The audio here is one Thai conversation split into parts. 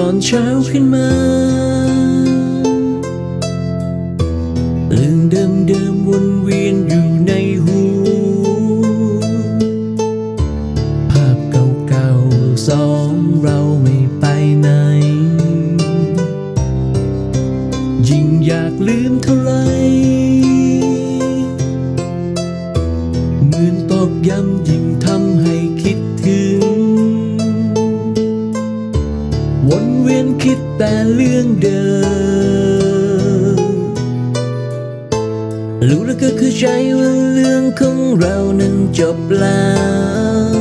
ตอนเช้าขึ้นมาเรื่องเดิมเดิมๆวนเวียนอยู่ในหูภาพเก่าๆสองเราไม่ไปไหน ยิ่งอยากลืมเท่าไรเหมือนตอกย้ำยิ่ง คิดแต่เรื่องเดิมรู้แล้วก็คือใจว่าเรื่องของเรานั้นจบแล้ว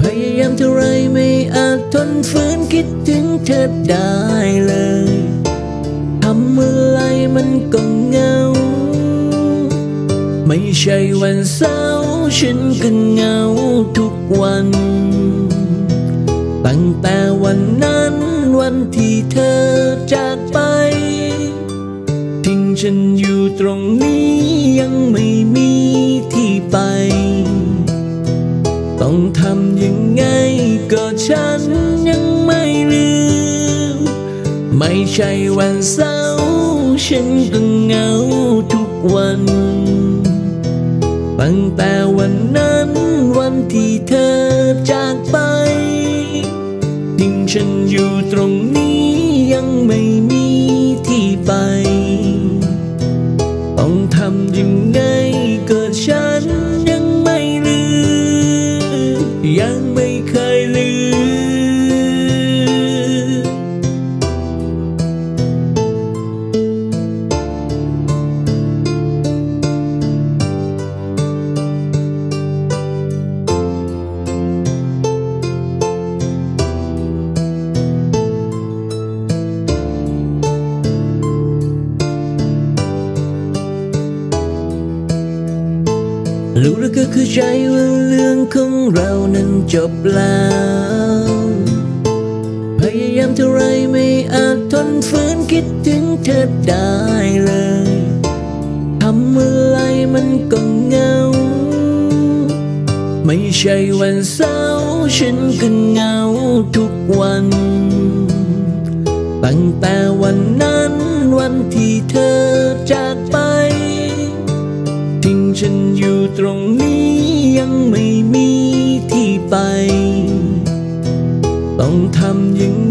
พยายามเท่าไรไม่อาจทนฝืนคิดถึงเธอได้เลยทำเมื่อไรมันก็เงา ไม่ใช่วันเสาร์ฉันก็เงาทุกวัน ตั้งแต่วันนั้นวันที่เธอจากไป ทิ้งฉันอยู่ตรงนี้ยังไม่มีที่ไป ต้องทำยังไงก็ฉันยังไม่ลืม ไม่ใช่วันเสาร์ฉันก็เหงาทุกวัน ตั้งแต่วันนั้นวันที่เธอจากไป อยู่ตรงนี้ รู้แล้วก็คือใจว่าเรื่องของเรานั้นจบแล้ว พยายามเท่าไรไม่อาจทนฝืนคิดถึงเธอได้เลยทำอะไรมันก็เงา ไม่ใช่วันเสาร์ฉันก็เงาทุกวัน ตั้งแต่วันนั้นวันที่เธอจาก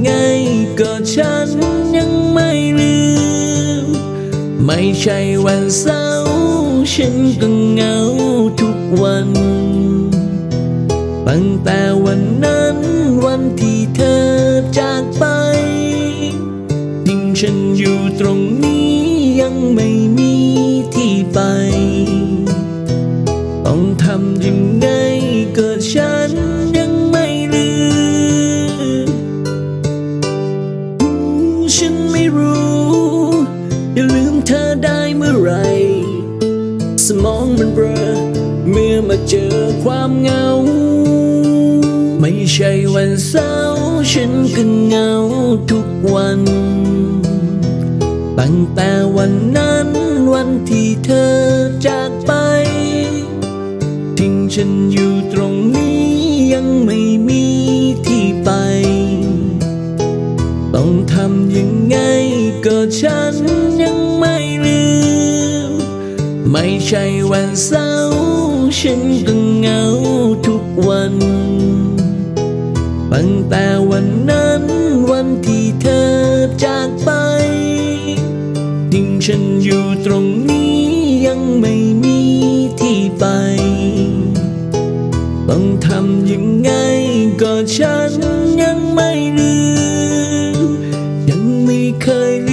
ไงก็ฉันยังไม่ลืม ไม่ใช่วันเสาร์ฉันก็เหงาทุกวัน ตั้งแต่วันนั้นวันที่เธอจากไปทิ้งฉันอยู่ตรงนี้ยังไม่มีที่ไป ต้องทำยังไงก็ฉัน เจอความเหงา ไม่ใช่วันเสาร์ฉันก็เหงาทุกวัน ตั้งแต่วันนั้นวันที่เธอจากไป ทิ้งฉันอยู่ตรงนี้ยังไม่มีที่ไป ต้องทำยังไงก็ฉันยังไม่ลืม ไม่ใช่วันเสาร์ ฉันก็เหงาทุกวัน ตั้งแต่วันนั้นวันที่เธอจากไป ทิ้งฉันอยู่ตรงนี้ยังไม่มีที่ไป ต้องทำยังไงก็ฉันยังไม่ลืมยังไม่เคยลื